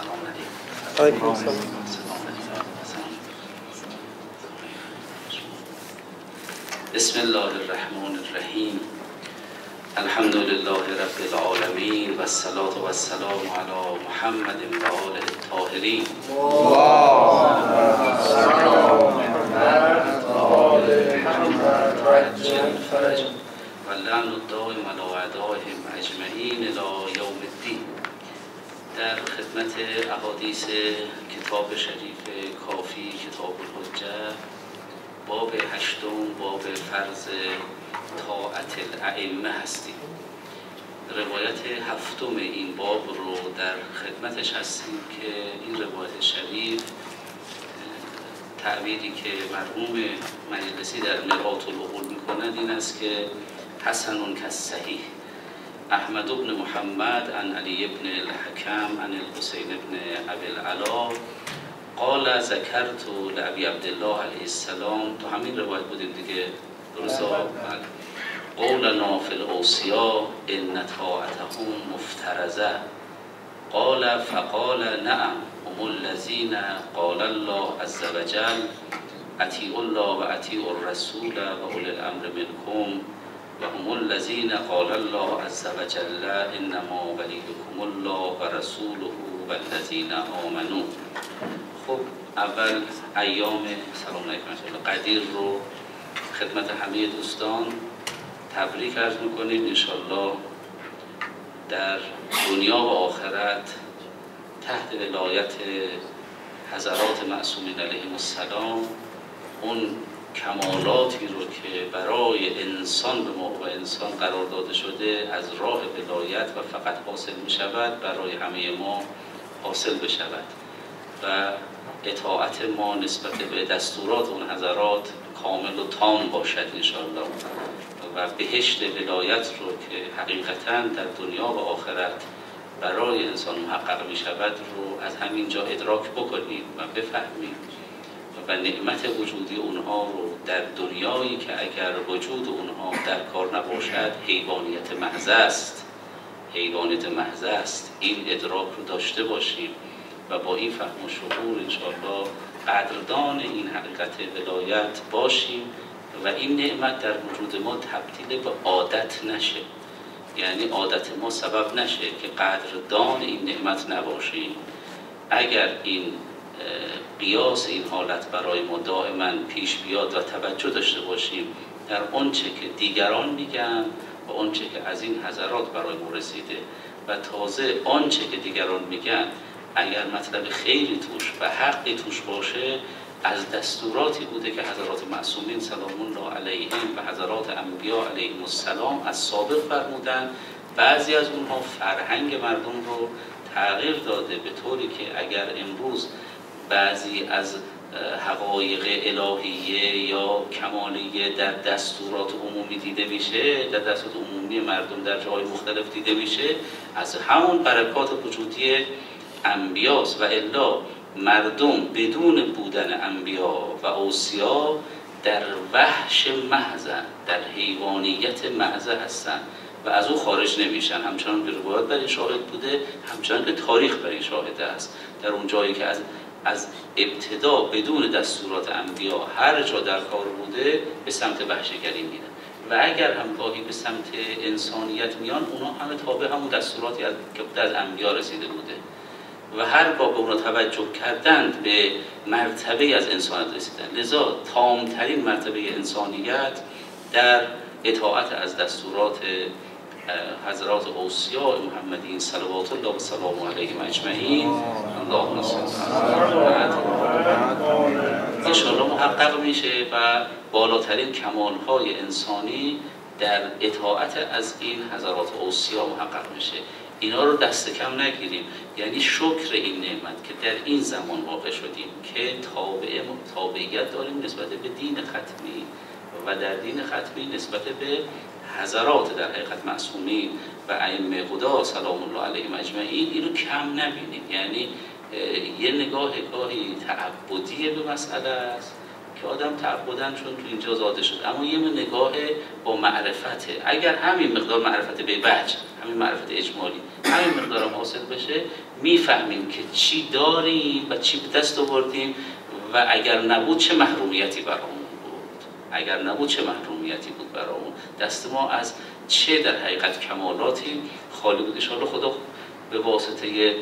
عليكم بسم الله الرحمن الرحيم. الحمد لله رب العالمين والصلاة والسلام على محمد وعلى الطاهرين. اللهم صل على أعدائهم أجمعين إلى در خدمت احادیث کتاب شریف کافی کتاب الحجه باب هشتم باب فرض طاعت الائمه هستیم. روایت هفتم این باب رو در خدمتش هستیم که این روایت شریف تعبیری که مرحوم مجلسی در مرآت العقول می‌کنند این است که حسن که صحیح احمد بن محمد عن علی بن الحکم عن الحسین بن ابی العلا قال ذکرت لعبی عبدالله علیه السلام تو همین روایت بودیم دیگه درسته؟ بله. قولنا فی الاوصیا ان طاعتهم مفترزه قال فقال نعم هم الذين قال الله عز وجل اطیعوا الله و اطیعوا الرسول و الامر منکم. و هم الذين قال الله عز وجل انما وليكم الله و رسوله و الذين آمنوا. خب اول ایام سلام علیکم قدیر رو خدمت همه دوستان تبریک عرض می‌کنیم. انشالله در دنیا و آخرت تحت ولایت حضرات معصومین علیهم السلام اون کمالاتی رو که برای انسان به موقع انسان قرار داده شده از راه ولایت و فقط حاصل می شود برای همه ما حاصل بشود. و اطاعت ما نسبت به دستورات اون حضرات کامل و تام باشد انشاءالله. و بهشت ولایت رو که حقیقتا در دنیا و آخرت برای انسان محقق می شود رو از همین جا ادراک بکنیم و بفهمیم. و نعمت وجودی اونها رو در دنیایی که اگر وجود اونها در کار نباشد حیوانیت محض است. حیوانیت محض است. این ادراک رو داشته باشیم و با این فهم و شعور انشاءالله قدردان این حقیقت ولایت باشیم و این نعمت در وجود ما تبدیل به عادت نشه. یعنی عادت ما سبب نشه که قدردان این نعمت نباشیم. اگر این قیاس این حالت برای ما دائما پیش بیاد و توجه داشته باشیم در آنچه که دیگران میگن و آنچه که از این حضرات برای ما رسیده و تازه آنچه که دیگران میگن اگر مطلب خیلی توش و حقی توش باشه از دستوراتی بوده که حضرات معصومین سلام الله علیهم و حضرات انبیا علیهم السلام از سابق فرمودن. بعضی از اونها فرهنگ مردم رو تغییر داده به طوری که اگر امروز بعضی از حقایق الهیه یا کمالیه در دستورات عمومی دیده میشه در دستورات عمومی مردم در جای مختلف دیده میشه. از همون برکات وجودی انبیاست و الا مردم بدون بودن انبیا و اوسیا در وحش محضن در حیوانیت محض هستن و از او خارج نمیشن. همچنان که روایت بر این شاهد بوده همچنان که تاریخ بر این شاهد است. در اون جایی که از از ابتدا بدون دستورات انبیا هر جا در کار بوده به سمت وحشگری میرن و اگر هم گاهی به سمت انسانیت میان اونا همه تابع همون دستوراتی که از انبیا رسیده بوده. و هر با به اونا توجه کردند به مرتبه از انسانیت رسیدن. لذا تامترین مرتبه انسانیت در اطاعت از دستورات حضرات اوسیا محمدین صلوات الله و سلام علیهم اجمعین. اللهم صل انشاءالله محقق میشه و بالاترین کمالهای انسانی در اطاعت از این حضرات اوسیا محقق میشه. اینا رو دست کم نگیریم. یعنی شکر این نعمت که در این زمان واقع شدیم که تابع تابعیت داریم نسبت به دین ختمی و در دین ختمی نسبت به حضرات در حقیقت معصومین و ائمه خدا سلام الله علیهم اجمعین اینو کم نبینیم. یعنی یه نگاه گاهی تعبدی به مسئله است که آدم تعبدن چون تو اینجا زاده شد اما یه نگاه با معرفته. اگر همین مقدار معرفت به بچ همین معرفت اجمالی همین مقدار حاصل بشه می‌فهمیم که چی داریم و چی به دست آوردیم و اگر نبود چه محرومیتی برامون اگر نبود چه محرومیتی بود برامون دست ما از چه در حقیقت کمالاتی خالی بود؟ ان خدا به واسطه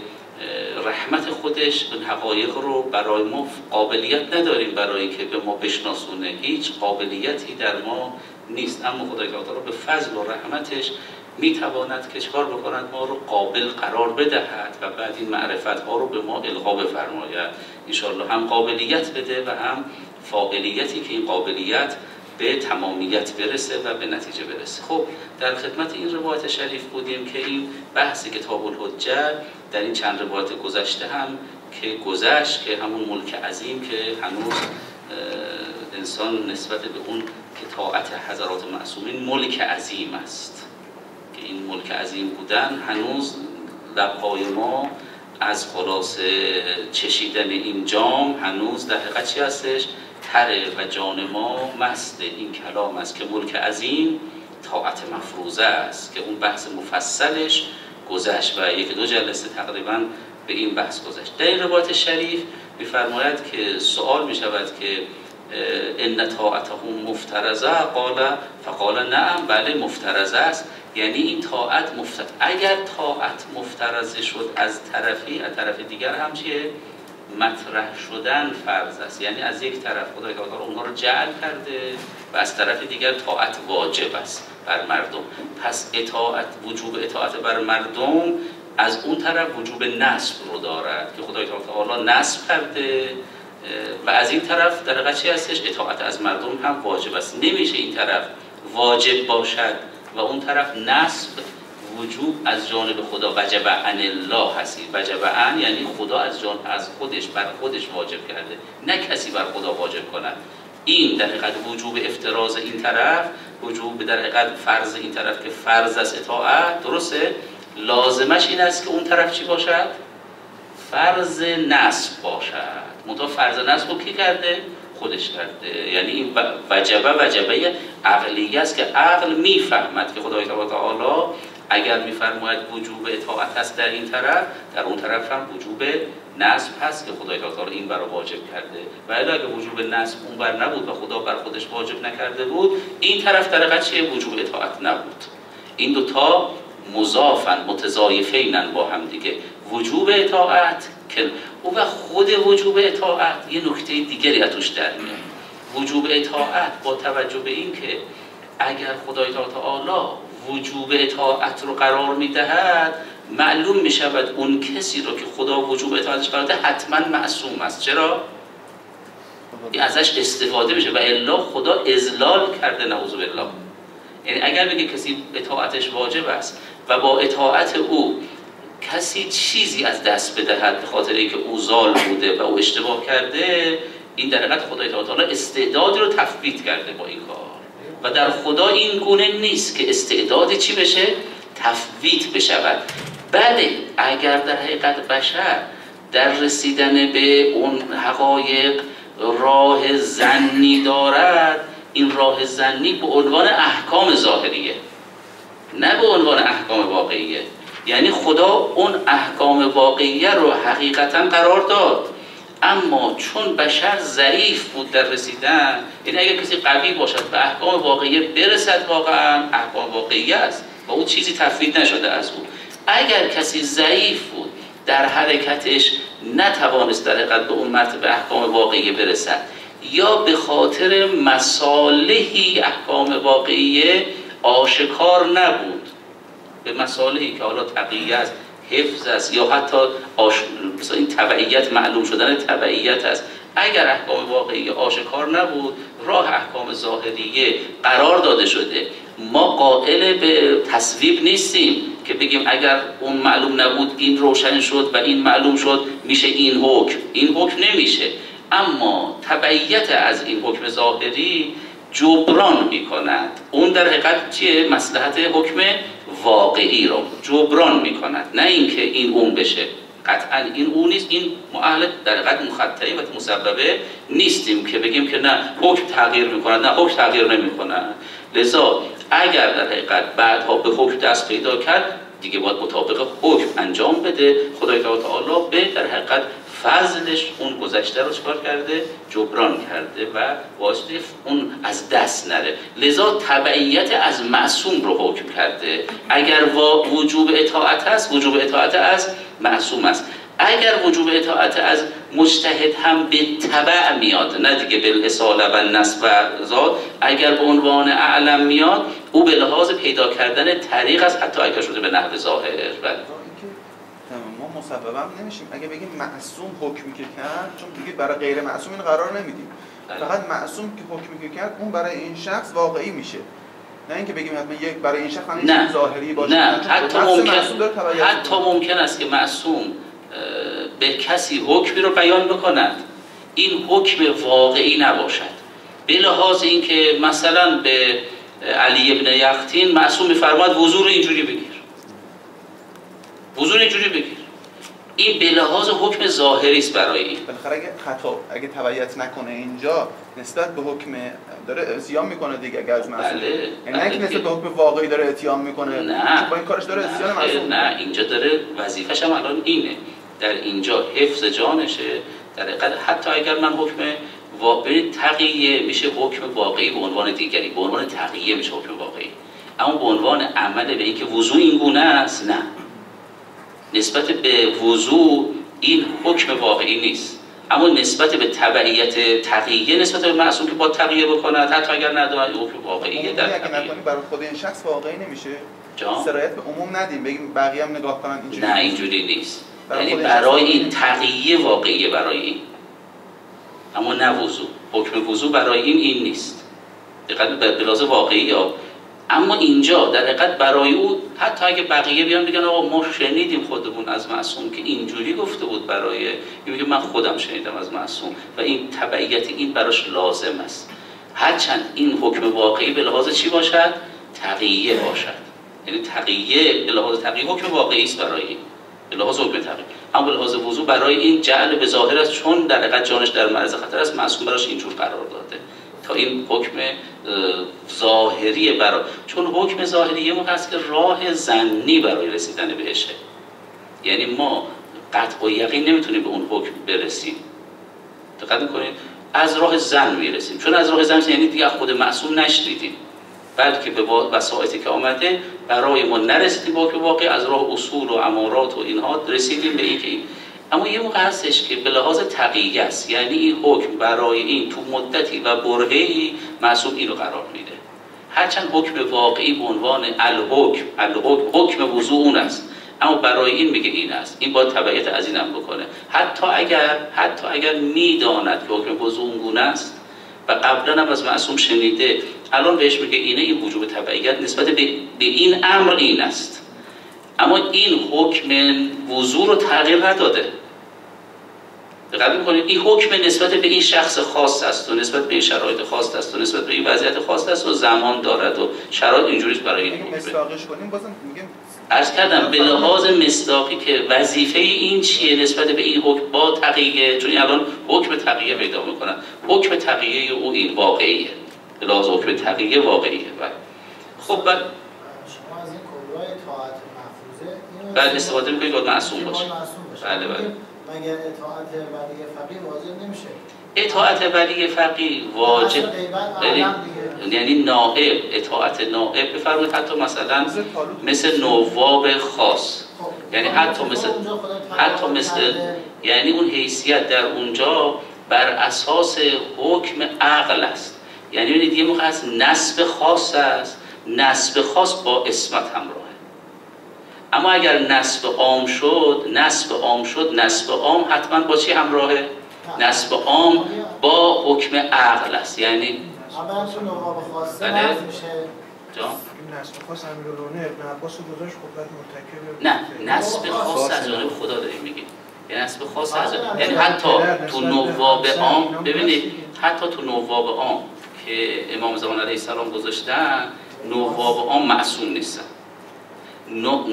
رحمت خودش این حقایق رو برای ما قابلیت نداریم برای که به ما بشناسونه. هیچ قابلیتی در ما نیست. اما خدای تعالی به فضل و رحمتش می‌تواند که چکار بکند؟ ما رو قابل قرار بدهد و بعد این معرفت ها رو به ما القا بفرماید. انشاءالله هم قابلیت بده و هم فاعلیتی که این قابلیت به تمامیت برسه و به نتیجه برسه. خب در خدمت این روایت شریف بودیم که این بحث کتاب الحجه در این چند روایت گذشته هم که گذشت که همون ملک عظیم که هنوز انسان نسبت به اون که طاعت حضرات معصومین ملک عظیم است. که این ملک عظیم بودن هنوز لبهای ما از خلاص چشیدن این جام هنوز در حقیقت چی هستش؟ تره و جان ما مست این کلام است که ملک عظیم طاعت مفروضه است که اون بحث مفصلش گذشت و یک دو جلسه تقریبا به این بحث گذشت. در این روایت شریف میفرماید که سوال می شود که ان طاعتهم مفترزه قال فقال نعم بله مفترزه است. یعنی این طاعت مفترزه اگر طاعت مفترزه شد از طرفی از طرف دیگر هم چیه؟ مطرح شدن فرض است. یعنی از یک طرف خدای تعالی اونها رو جعل کرده و از طرف دیگر طاعت واجب است بر مردم. پس اطاعت وجوب اطاعت بر مردم از اون طرف وجوب نصب رو دارد که خدای تعالی نصب کرده و از این طرف در چی هستش؟ اطاعت از مردم هم واجب است. نمیشه این طرف واجب باشد و اون طرف نصب وجوب از جانب خدا. وجب ان الله هستی. وجب ان یعنی خدا از جان از خودش بر خودش واجب کرده. نه کسی بر خدا واجب کند. این در حقیقت وجوب افتراز این طرف وجوب در حقیقت فرض این طرف که فرض از اطاعت. درسته؟ لازمش این است که اون طرف چی باشد؟ فرض نصب باشد. منتها فرض نصب رو کی کرده؟ خودش کرده. یعنی این وجبه وجبه عقلی است که عقل می‌فهمد که خدای تعالی اگر میفرماید وجوب اطاعت هست در این طرف در اون طرف هم وجوب نصب هست که خدای تعالی این برای واجب کرده. و اگر وجوب نصب اون بر نبود و خدا بر خودش واجب نکرده بود این طرف طرف چیه وجوب اطاعت نبود؟ این دو تا مضافن متضایفینن با هم دیگه. وجوب اطاعت که او و خود وجوب اطاعت یه نکته دیگری اتوش در میاد. وجوب اطاعت با توجه به این که اگر خدای تعالی وجوب اطاعت رو قرار می‌دهد معلوم می شود اون کسی رو که خدا وجوب اطاعتش قرار ده حتما معصوم است. چرا؟ ازش استفاده میشه و الا خدا ازلال کرده نعوذ بالله. یعنی اگر بگه کسی اطاعتش واجب است و با اطاعت او کسی چیزی از دست بدهد به خاطر اینکه او زال بوده و او اشتباه کرده این در حقیقت خدای تعالی استعدادی رو تثبیت کرده با این کار. و در خدا این گونه نیست که استعداد چی بشه؟ تفویت بشود. بله اگر در حقیقت بشر در رسیدن به اون حقایق راه زنی دارد این راه زنی به عنوان احکام ظاهریه نه به عنوان احکام واقعیه. یعنی خدا اون احکام واقعیه رو حقیقتا قرار داد. اما چون بشر ضعیف بود در رسیدن یعنی اگر کسی قوی باشد به احکام واقعیه برسد واقعا احکام واقعیه است و او چیزی تفوید نشده از او. اگر کسی ضعیف بود در حرکتش نتوانست در حقیقت به اون مرتبه احکام واقعیه برسد. یا به خاطر مصالحی احکام واقعیه آشکار نبود. به مصالحی که حالا تقیه است. حفظ است یا حتی آش... این تبعیت معلوم شدن تبعیت است. اگر احکام واقعی آشکار نبود راه احکام ظاهریه قرار داده شده. ما قائل به تصویب نیستیم که بگیم اگر اون معلوم نبود این روشن شد و این معلوم شد میشه این حکم. این حکم نمیشه. اما تبعیت از این حکم ظاهری جبران می‌کند. اون در حقیقت چیه؟ مسلحت حکم واقعی رو جبران می‌کند. نه اینکه این اون بشه. قطعا این او نیست. این ما اهل در قد مخطعه و مسببه نیستیم که بگیم که نه حکم تغییر می‌کنند نه حکم تغییر نمی‌کنند لذا اگر در حقیقت بعدها به حکم دست پیدا کرد دیگه باید مطابق حکم انجام بده. خدای تعالی به در حقیقت فضلش اون گذشته رو چکار کرده؟ جبران کرده و واسه اون از دست نره. لذا تبعیت از معصوم رو حکم کرده. اگر وجوب اطاعت هست وجوب اطاعت از معصوم است. اگر وجوب اطاعت از مجتهد هم به تبع میاد نه دیگه بالاصاله و نصب و زاد اگر به عنوان اعلم میاد او به لحاظ پیدا کردن طریق است حتی اگر شده به نحو ظاهر. بله. مسببم نمیشیم. اگه بگیم معصوم حکمی که کرد چون دیگه برای غیر معصوم این قرار نمیدیم. بله. فقط معصوم که حکمی که کرد اون برای این شخص واقعی میشه. نه اینکه بگیم حتما یک برای این شخص نه. ظاهری باشه. نه. حتی ممکن حتی ممکن است که معصوم به کسی حکمی رو بیان بکند. این حکم واقعی نباشد. به لحاظ اینکه مثلا به علی ابن یختین معصوم میفرماد وضو رو اینجوری بگیر. وضو اینجوری بگیر. این به لحاظ حکم ظاهری است برای این. بالاخره اگه خطا اگه تبعیت نکنه اینجا نسبت به حکم داره اتیام می‌کنه دیگه اگر از معصوم. بله. یعنی نه اینکه نسبت به حکم واقعی داره اتیام می‌کنه نه. با این کارش داره اتیام معصوم. نه. اینجا داره وظیفش هم الان اینه. در اینجا حفظ جانشه. در حتی اگر من حکم واقعی تقیه میشه حکم واقعی به عنوان دیگری به عنوان تقیه میشه حکم واقعی. اما به عنوان عمل به اینکه وضوع این گونه است نه. نسبت به وضوع این حکم واقعی نیست. اما نسبت به تبعیت تقیه نسبت به معصوم که با تقیه بکند حتی اگر ندارد حکم واقعیه در اگه برای خود این شخص واقعی نمیشه. سرایت به عموم ندیم بگیم بقیه هم نگاه کنن اینجوری نه اینجوری نیست. یعنی برای این تقیه واقعیه برای این. اما نه وضوع. حکم وضوع برای این این نیست. دقیقا به لحاظ واقعی یا اما اینجا در حقیقت برای او حتی اگه بقیه بیان بگن آقا ما شنیدیم خودمون از معصوم که اینجوری گفته بود برای میگه من خودم شنیدم از معصوم و این تبعیت این براش لازم است. هرچند این حکم واقعی به لحاظ چی باشد؟ تقیه باشد. یعنی تقیه به لحاظ تقیه حکم واقعی است برای این. به لحاظ حکم تقیه. اما به لحاظ وضوع برای این جعل به ظاهر است چون در حقیقت جانش در معرض خطر است معصوم براش اینجور قرار داده. تا این حکم ظاهری برای چون حکم ظاهری یه موقع است که راه زنی برای رسیدن بهشه. یعنی ما قطع و یقین نمی‌تونیم به اون حکم برسیم. دقت می‌کنید؟ از راه زن می‌رسیم. چون از راه زن یعنی دیگه خود معصوم نشدیدیم بلکه به وسایتی که آمده برای ما نرسیدیم با که واقع. از راه اصول و امارات و اینها رسیدیم به این که اما یه موقع هستش که به لحاظ تقیه است. یعنی این حکم برای این تو مدتی و برهی معصوم اینو قرار میده. هرچند حکم واقعی به عنوان الحکم الحکم حکم وضوع اون است. اما برای این میگه این است. این با تبعیت از اینم بکنه. حتی اگر حتی اگر می‌داند که حکم وضوع اون است و قبلا هم از معصوم شنیده الان بهش میگه اینه این وجوب تبعیت نسبت به, به این امر این است. اما این حکم وضوع رو تغییر نداده. دقت کنید این حکم نسبت به این شخص خاص است و نسبت به این شرایط خاص است و نسبت به این وضعیت خاص است و زمان دارد و شرایط اینجوریست برای این کنیم بازم عرض کردم به لحاظ مصداقی که وظیفه این چیه نسبت به این حکم؟ با تقیه چون الان حکم تقیه پیدا می‌کنن حکم تقیه او این واقعیه. به لحاظ حکم تقیه واقعیه. و خب بعد شما از این کبرای طاعت محفوظه بعد استفاده می‌کنید باید معصوم باشه. بله بله. مگر اطاعت ولی فقیه واجب نمیشه؟ اطاعت ولی فقیه واجب. یعنی یعنی نائب اطاعت نائب. بفرمایید حتی مثلا مثل نواب خاص. خب. یعنی حتی مثل حتی مثل یعنی اون حیثیت در اونجا بر اساس حکم عقل است. یعنی ببینید یه موقع از نسب خاص است. نسب خاص با اسمت همراهه اما اگر نسب عام شد نسب عام شد نسب عام حتما با چی همراهه؟ نسب عام با حکم عقل است. یعنی بله. نه نسب خاص از جانب خدا داریم میگیم. یعنی نسب خاص از یعنی حتی تو نواب عام ببینید حتی تو نواب عام که امام زمان علیه السلام گذاشتن نواب عام معصوم نیستن.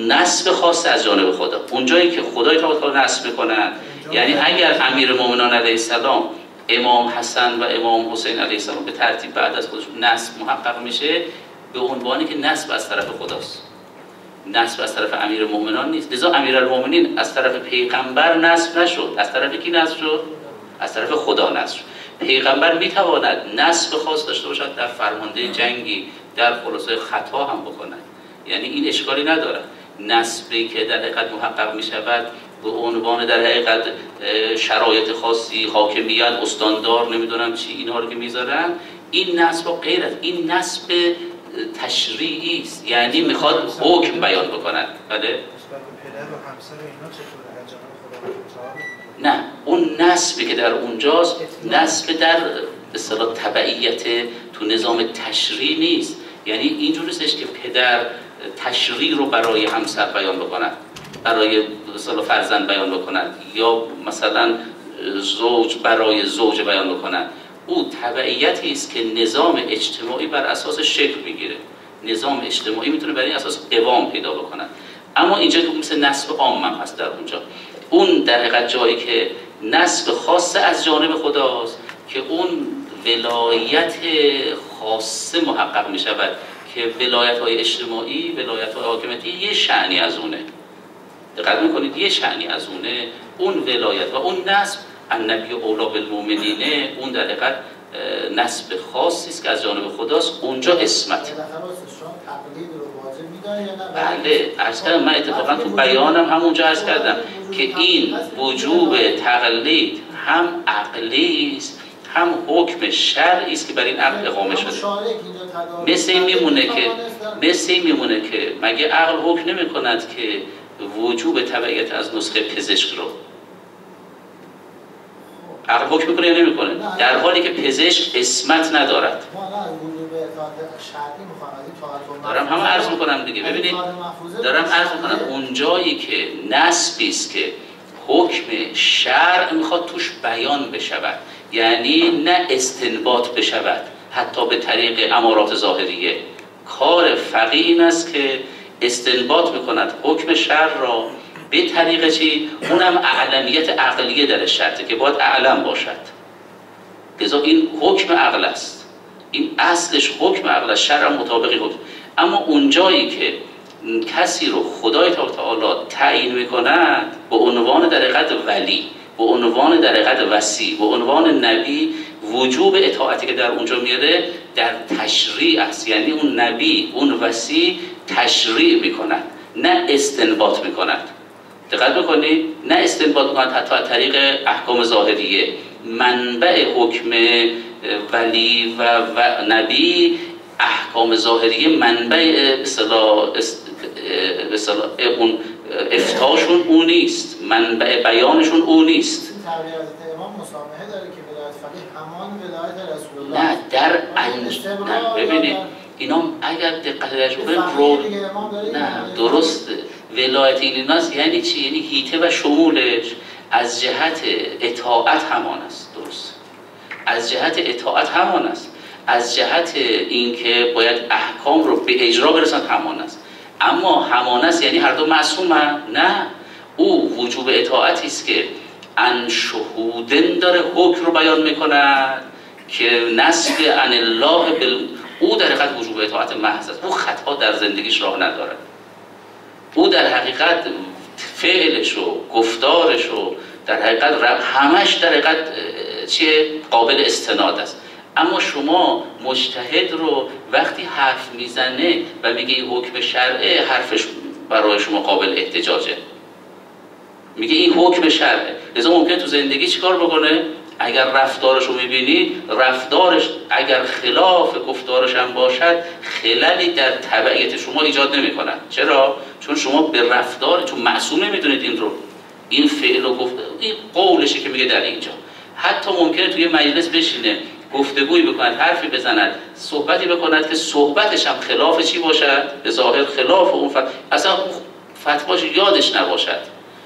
نصب خاص از جانب خدا. اونجایی که خدای تعالی نصب می‌کنن یعنی اگر امیر مومنان علیه السلام امام حسن و امام حسین علیه السلام به ترتیب بعد از خودشون نصب محقق میشه به عنوانی که نصب از طرف خداست. نصب از طرف امیر مومنان نیست. لذا امیر المومنین از طرف پیغمبر نصب نشد. از طرف کی نصب شد؟ از طرف خدا نصب شد. پیغمبر می‌تواند نصب خاص داشته باشد در فرمانده جنگی در خلاصه خطا هم بکند. یعنی این اشکالی نداره. نصبی که در حقیقت محقق می شود به عنوان در حقیقت شرایط خاصی حاکمیت استاندار نمی‌دونم چی اینها رو که می‌ذارن این نصب غیر این نصب تشریعی است. یعنی می‌خواد حکم بیان بکنن. بله؟ نه. اون نصبی که در اونجاست نصب در اصطلاح تبعیت تو نظام تشریع نیست. یعنی اینجور که پدر تشریع رو برای همسر بیان بکنن برای مثلا فرزند بیان بکنن یا مثلا زوج برای زوج بیان بکنن. او تبعیتی است که نظام اجتماعی بر اساس شکل می‌گیره. نظام اجتماعی می‌تونه برای این اساس قوام پیدا بکنن. اما اینجا که مثل نصب عام هم هست در اونجا. اون در حقیقت جایی که نصب خاصه از جانب خداست که اون ولایت خاصه محقق می شود که ولایت های اجتماعی ولایت های حاکمتی یه شعنی از اونه. دقت می‌کنید یه شعنی از اونه. اون ولایت و اون نصب النبی اولا بالمؤمنینه اون در حقیقت نصب خاصی است که از جانب خداست. اونجا اسمت بله ارز کردم من اتفاقا تو بیانم همونجا ارز کردم که این وجوب تقلید هم عقلی است. هم حکم شرعی است که بر این عقل اقامه شده. مثل این میمونه که مثل این میمونه که مگه عقل حکم نمی کند که وجوب تبعیت از نسخه پزشک رو؟ عقل حکم می‌کنه یا نمی‌کنه؟ در حالی که پزشک اسمت ندارد. دارم همه عرض می‌کنم دیگه. ببینید دارم عرض می‌کنم اونجایی که نسبی است که حکم شرع می‌خواد توش بیان بشود. یعنی نه استنباط بشود حتی به طریق امارات ظاهریه. کار فقیه این است که استنباط می‌کند حکم شر را به طریق چی؟ اونم اعلمیت عقلیه در شرطه که باید اعلم باشد. لذا این حکم عقل است. این اصلش حکم عقل است شر مطابقی حکم. اما اونجایی که کسی رو خدای تعالی تعیین می‌کند به عنوان در ولی به عنوان در حقیقت وسیع به عنوان نبی وجوب اطاعتی که در اونجا میاره در تشریع است. یعنی اون نبی اون وسیع تشریع می‌کند نه استنباط می‌کند. دقت بکنید نه استنباط می‌کند حتی از طریق احکام ظاهریه. منبع حکم ولی و, و نبی احکام ظاهریه منبع اصطلاح اون افتاشون او نیست منبع بیانشون او نیست. نه در انج... نه ببینید اینا اگر دقت داشته رو نه درست. ولایت این ناس یعنی چی؟ یعنی هیته و شمولش از جهت اطاعت همان است. درست. از جهت اطاعت همان است. از جهت اینکه باید احکام رو به اجرا برسند همان است. اما همان است یعنی هر دو معصوم نه او وجوب اطاعتی است که ان شهودن داره حکم رو بیان می‌کند که نسب ان الله بل... او در حقیقت وجوب اطاعت محض است. او خطا در زندگیش راه نداره او در حقیقت فعلش و گفتارش و در حقیقت همش در حقیقت چیه؟ قابل استناد است. اما شما مجتهد رو وقتی حرف می‌زنه و میگه این حکم شرعه حرفش برای شما قابل احتجاجه. میگه این حکم شرعه. لذا ممکن تو زندگی چیکار بکنه؟ اگر رفتارش رو می‌بینی رفتارش اگر خلاف گفتارش هم باشد خللی در تبعیت شما ایجاد نمی چرا؟ چون شما به رفتار چون معصوم نمی‌دونید این رو. این فعل و گفت این قولشه که میگه در اینجا. حتی ممکنه توی مجلس بشینه. گفتگویی بکند حرفی بزند صحبتی بکند که صحبتش هم خلاف چی باشد؟ به ظاهر خلاف اون فت... اصلا فتواش یادش نباشد.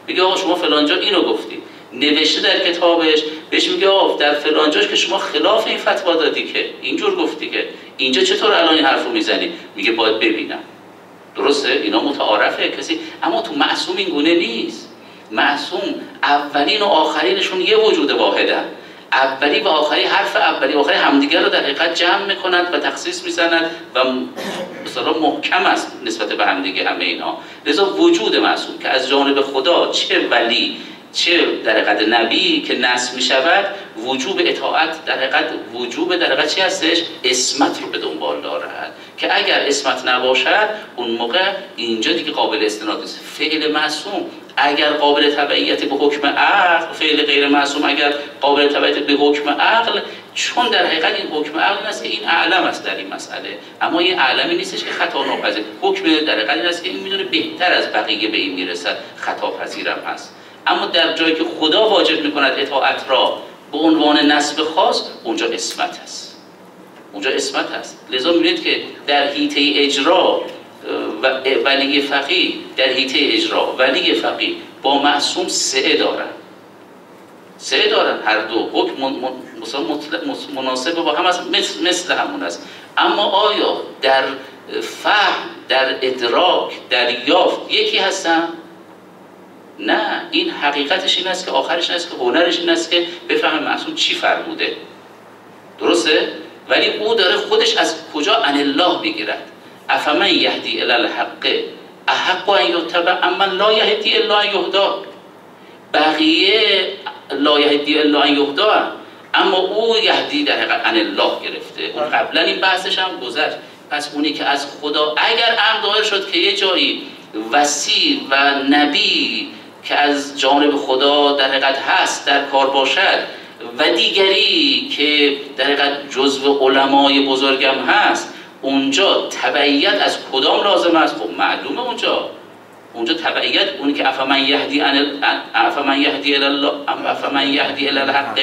میگه آقا شما فلانجا اینو گفتی. نوشته در کتابش بهش میگه آقا در فلانجاش که شما خلاف این فتوا دادی که. اینجور گفتی که. اینجا چطور الان این حرفو می‌زنی؟ میگه باید ببینم. درسته؟ اینا متعارفه. کسی اما تو معصوم این گونه نیست. معصوم اولین و آخرینشون یه وجود واحدن. اولی و آخری حرف اولی و آخری همدیگر رو در حقیقت جمع می‌کنند و تخصیص می‌زنند و مثلا محکم است نسبت به همدیگه همه اینا. لذا وجود معصوم که از جانب خدا چه ولی چه در حقیقت نبی که نصب می شود وجوب اطاعت در حقیقت وجوب در حقیقت چی هستش؟ اسمت رو به دنبال دارد. که اگر اسمت نباشد اون موقع اینجا دیگه قابل استناد نیست. فعل معصوم اگر قابل تبعیت به حکم عقل فعل غیر معصوم اگر قابل تبعیت به حکم عقل چون در حقیقت این حکم عقل است که این اعلم است در این مسئله. اما این اعلمی نیستش که خطا ناپذیر. حکم در حقیقت است که این می‌دونه بهتر از بقیه به این می‌رسد. خطا پذیرم هست. اما در جایی که خدا واجب می‌کند اطاعت را به عنوان نسب خاص اونجا اسمت هست. اونجا اسمت هست. لذا می‌بینید که در حیطه اجرا ولی فقی در حیطه اجرا ولی فقی با معصوم سعه دارن. سعه دارن هر دو. حکم مناسب با هم است مثل, مثل همون است. اما آیا در فهم در ادراک در یافت یکی هستن؟ نه این حقیقتش این است که آخرش این است که هنرش این است که بفهم معصوم چی فرموده. درسته؟ ولی او داره خودش از کجا ان الله بگیرد افمن یهدی الی الحق؟ احق ان یتبع اما لا یهدی الا ان یهدا. بقیه لا یهدی الا ان یهدا. اما او یهدی در حقیقت ان الله گرفته. اون قبلا این بحثش هم گذشت. پس اونی که از خدا اگر امر شد که یه جایی وسیع و نبی که از جانب خدا در حقیقت هست در کار باشد. و دیگری که در حقیقت جزو علمای بزرگم هست اونجا تبعیت از کدام لازم است؟ خب معلومه اونجا. اونجا تبعیت اونی که افمن یهدی ان افمن یهدی الی الله افمن یهدی الی الحق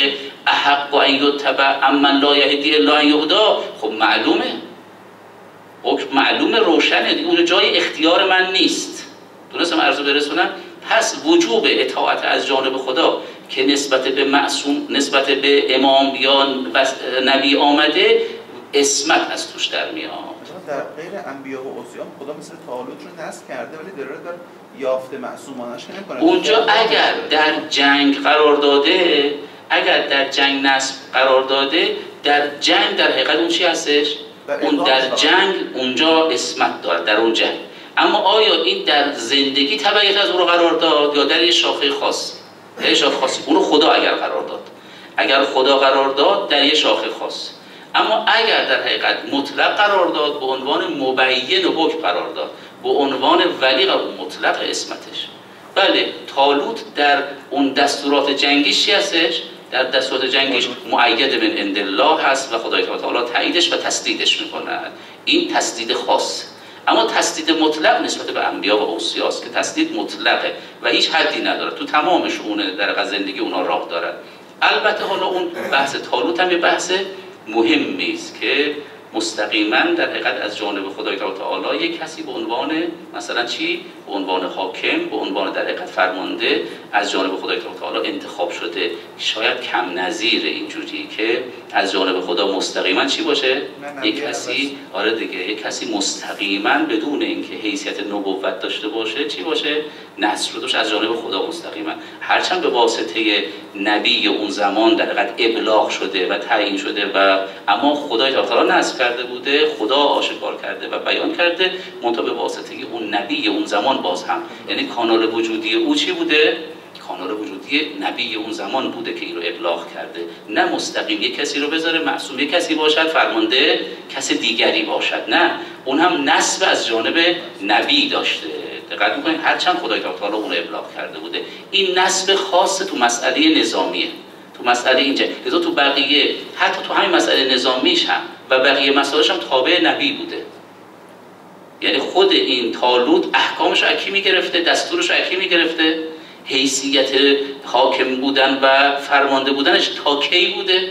احق ان یتبع اما لا یهدی الا ان یهدا خب معلومه. حکم معلومه روشنه. اون جای اختیار من نیست. درستم عرض برسونم؟ پس وجوب اطاعت از جانب خدا که نسبت به معصوم نسبت به امام یا نبی آمده اسمت از توش در میاد. در غیر انبیا و اوصیان خدا مثل تعالوت رو نصب کرده ولی داره در یافت معصومانش نمی‌کنه اونجا اگر در جنگ قرار داده اگر در جنگ نصب قرار داده در جنگ در حقیقت اون چی هستش؟ اون در جنگ اونجا اسمت داره در اون جنگ. اما آیا این در زندگی تبعیت از او رو قرار داد یا در یه شاخه خاص؟ در یه شاخه خاصی اونو خدا اگر قرار داد. اگر خدا قرار داد در یه شاخه خاص. اما اگر در حقیقت مطلق قرار داد به عنوان مبین و حکم قرار داد به عنوان ولی و مطلق اسمتش بله تالوت در اون دستورات جنگیش چی هستش؟ در دستورات جنگیش معید من عند الله هست و خدای تعالی تاییدش و تسدیدش می‌کنه. این تسدید خاص. اما تسدید مطلق نسبت به انبیا و اوصیاست که تسدید مطلقه و هیچ حدی نداره. تو تمام شؤون در زندگی اونا راه دارد البته حالا اون بحث تالوت هم یه بحث مهمی است که مستقیما در حقیقت از جانب خدای تعالی یک کسی به عنوان مثلا چی؟ به عنوان حاکم به عنوان در حقیقت فرمانده از جانب خدای تعالی انتخاب شده. شاید کم نظیر اینجوری که از جانب خدا مستقیما چی باشه؟ یک کسی آره دیگه یک کسی مستقیما بدون اینکه حیثیت نبوت داشته باشه چی باشه؟ نصر رو از جانب خدا مستقیما. هرچند به واسطه نبی اون زمان در حقیقت ابلاغ شده و تعیین شده و اما خدای تعالی نصر کرده بوده خدا آشکار کرده و بیان کرده منتها به واسطه اون نبی اون زمان باز هم. یعنی کانال وجودی او چی بوده؟ کانال وجودی نبی اون زمان بوده که این رو ابلاغ کرده. نه مستقیم یک کسی رو بذاره معصوم یک کسی باشد فرمانده کسی دیگری باشد. نه اون هم نسب از جانب نبی داشته. دقت می‌کنید؟ هرچند خدای تعالی اون رو ابلاغ کرده بوده. این نسب خاص تو مسئله نظامیه. تو مسئله اینجا. لذا تو بقیه حتی تو همین مسئله نظامیش هم و بقیه مسائلش هم تابع نبی بوده. یعنی خود این تالوت احکامش رو اکی می‌گرفته دستورش رو اکی می‌گرفته. حیثیت حاکم بودن و فرمانده بودنش تا کی بوده؟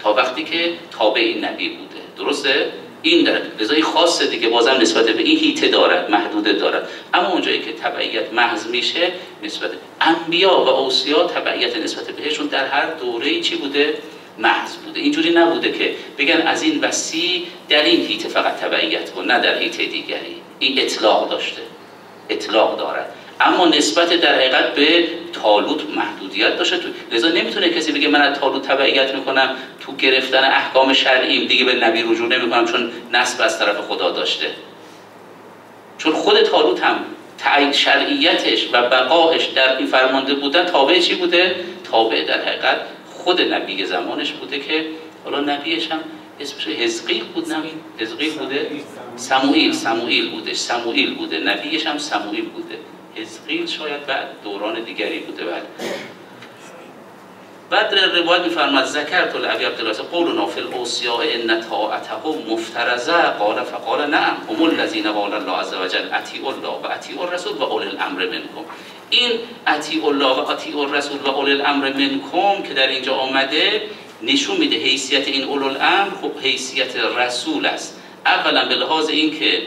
تا وقتی که تابع این نبی بوده. درسته؟ این در رضای خاص دیگه بازم نسبت به این هیته دارد محدوده دارد. اما اونجایی که تبعیت محض میشه نسبت انبیا و اوصیا تبعیت نسبت بهشون در هر دوره چی بوده؟ محض بوده. اینجوری نبوده که بگن از این وسیع در این هیته فقط تبعیت کن نه در هیته دیگری. این اطلاق داشته. اطلاق دارد. اما نسبت در حقیقت به تالوت محدودیت داشته. لذا نمی‌تونه کسی بگه من از تالوت تبعیت می‌کنم تو گرفتن احکام شرعیم دیگه به نبی رجوع نمی‌کنم چون نسب از طرف خدا داشته. چون خود تالوت هم تعیین شرعیتش و بقاش در این فرمانده بودن تابع چی بوده؟ تابع در حقیقت خود نبی زمانش بوده که حالا نبیش هم اسمش حزقیل بود نبی حزقیل. بوده؟ سموئیل سموئیل. بوده سموئیل بوده نبیش هم سموئیل بوده. حزقیل شاید بعد دوران دیگری بوده بعد. بعد روایت میفرماد ذکرت الابی عبدالله قولنا فی الاوصیاء ان طاعتهم مفترزه قال فقال نعم هم الذين قال الله عز وجل اطیعوا الله و اطیعوا الرسول و اول الامر منکم. این اطیعوا الله و اطیعوا الرسول و اول الامر منکم که در اینجا آمده نشون میده حیثیت این اولو الامر خب حیثیت رسول است. اولا به لحاظ اینکه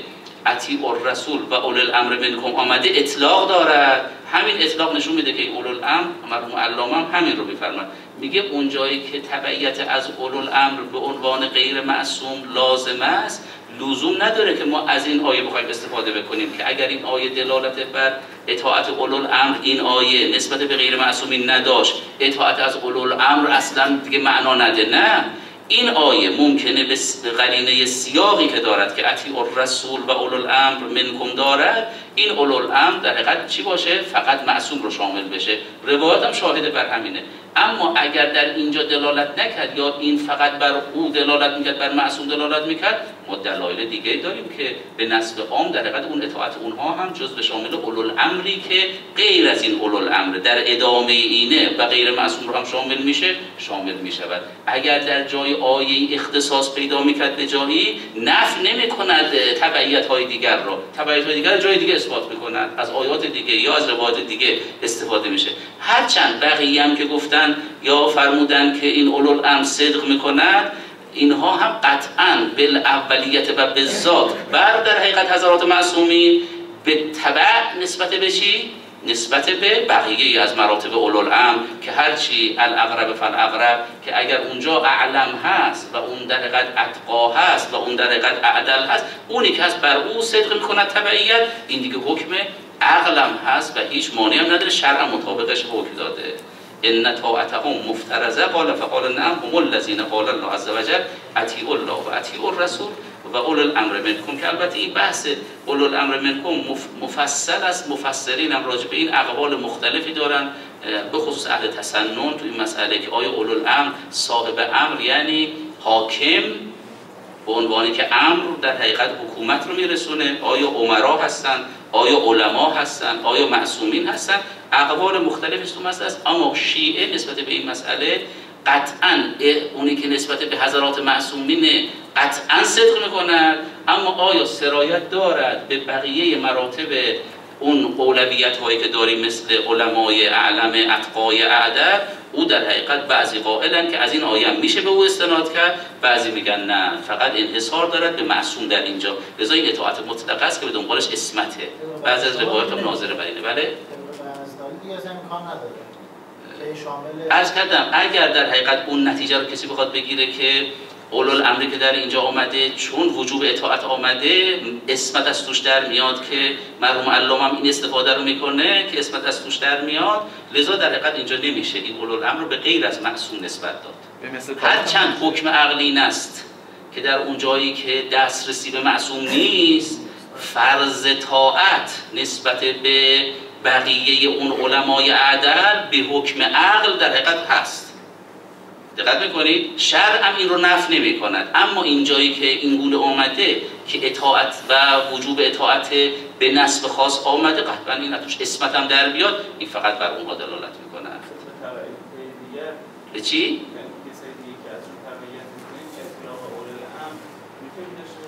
اطیع الرسول و اول الامر منکم آمده اطلاق دارد. همین اطلاق نشون میده که اولو الامر مرحوم علامه هم همین رو میفرماد میگه اونجایی که تبعیت از اولو الامر به عنوان غیر معصوم لازم است لزوم نداره که ما از این آیه بخوایم استفاده بکنیم که اگر این آیه دلالت بر اطاعت اولو الامر این آیه نسبت به غیر معصومین نداشت اطاعت از اولو الامر اصلا دیگه معنا نده. نه. این آیه ممکنه به قرینه سیاقی که دارد که اطیع الرسول و اولو الامر منکم دارد این اولو الامر در حقیقت چی باشه؟ فقط معصوم رو شامل بشه. روایت هم شاهد بر همینه. اما اگر در اینجا دلالت نکرد یا این فقط بر او دلالت می‌کرد بر معصوم دلالت می‌کرد ما دلایل دیگه داریم که به نسب عام در حقیقت اون اطاعت اونها هم جز به شامل اولو امری که غیر از این اولو الامر در ادامه اینه و غیر معصوم رو هم شامل میشه شامل می‌شود. اگر در جای آیه اختصاص پیدا می‌کرد به جایی نف نمی‌کند تبعیت های دیگر رو تبعیت های دیگر جای دیگه اثبات می‌کنند از آیات دیگه یا از روایات دیگه استفاده میشه. هرچند بقیه هم که گفتن یا فرمودن که این اولو الامر صدق می‌کند اینها هم قطعا اولیت و به ذات بر در حقیقت حضرات معصومین به تبع نسبت به چی؟ نسبت به بقیه از مراتب اولوالامر که هرچی الاغرب فالاغرب که اگر اونجا اعلم هست و اون در حقیقت اتقا هست و اون در حقیقت اعدل هست اونی که هست بر او صدق می‌کند تبعیت این دیگه حکم عقلم هست و هیچ مانعی هم نداره شرع مطابقش حکم داده ان طاعتهم مفترزه قال فقال نعم هم الذين قال الله عز وجل اطیعوا الله و اطیعوا الرسول و اول الامر منکم که البته این بحث اول الامر منکم مفصل است. مفسرین هم راجع به این اقوال مختلفی دارن به خصوص اهل تسنن تو این مسئله که آیا اول الامر صاحب امر یعنی حاکم؟ به عنوانی که امر در حقیقت حکومت رو میرسونه. آیا عمرا هستن؟ آیا علما هستن؟ آیا معصومین هستن؟ اقوال مختلفی تو مسئله است اما شیعه نسبت به این مسئله قطعا اونی که نسبت به حضرات معصومین قطعا صدق می‌کنند اما آیا سرایت دارد به بقیه مراتب اون اولویت هایی که داریم مثل علمای اعلم اتقای اعدر او در حقیقت بعضی قائلن که از این آیه میشه به او استناد کرد. بعضی میگن نه فقط انحصار دارد به معصوم در اینجا. لذا این اطاعت مطلق است که به دنبالش اسمته بعضی از روایات هم ناظر بر اینه. بله؟ از کردم اگر در حقیقت اون نتیجه رو کسی بخواد بگیره که اولو امری که در اینجا آمده چون وجوب اطاعت آمده اسمت از توش در میاد که مرحوم علام هم این استفاده رو می‌کنه که اسمت از توش در میاد. لذا در حقیقت اینجا نمیشه. این اولو الامر رو به غیر از معصوم نسبت داد. هر چند حکم عقلی است که در اون جایی که دسترسی به معصوم نیست فرض طاعت نسبت به بقیه اون علمای عدل به حکم عقل در حقیقت هست. دقت می‌کنید شرع هم این رو نف نمی کند اما این جایی که این گونه آمده که اطاعت و وجوب اطاعت به نسب خاص آمده قطعا این اتوش اسمت هم در بیاد. این فقط بر اونها دلالت می‌کنه. به چی؟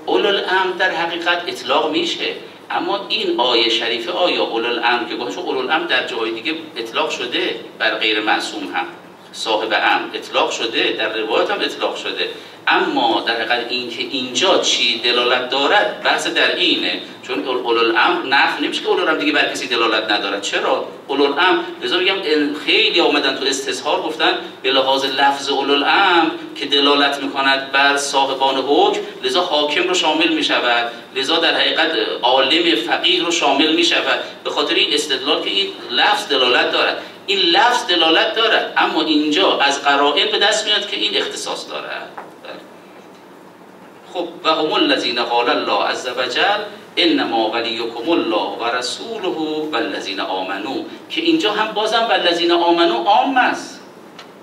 اولو الامر در حقیقت اطلاق میشه. اما این آیه شریفه آیا اولو الامر که گوشو اولو الامر در جای دیگه اطلاق شده؟ بر غیر معصوم هم. صاحب ام اطلاق شده در روایت هم اطلاق شده. اما در حقیقت اینکه اینجا چی دلالت دارد بحث در اینه. چون اولو الامر نف نمیشه که الامر دیگه بر کسی دلالت ندارد. چرا؟ اولو الامر لذا میگم خیلی آمدن تو استظهار گفتن به لحاظ لفظ اولو الامر که دلالت می‌کند بر صاحبان حکم لذا حاکم رو شامل می‌شود. لذا در حقیقت عالم فقیه رو شامل می‌شود. به خاطر این استدلال که این لفظ دلالت دارد. این لفظ دلالت دارد. اما اینجا از قرائن به دست میاد که این اختصاص دارد. خب و هم الذین قال الله عز وجل انما ولیکم الله و رسوله و الذین آمنو. که اینجا هم بازم و الذین آمنو عام است.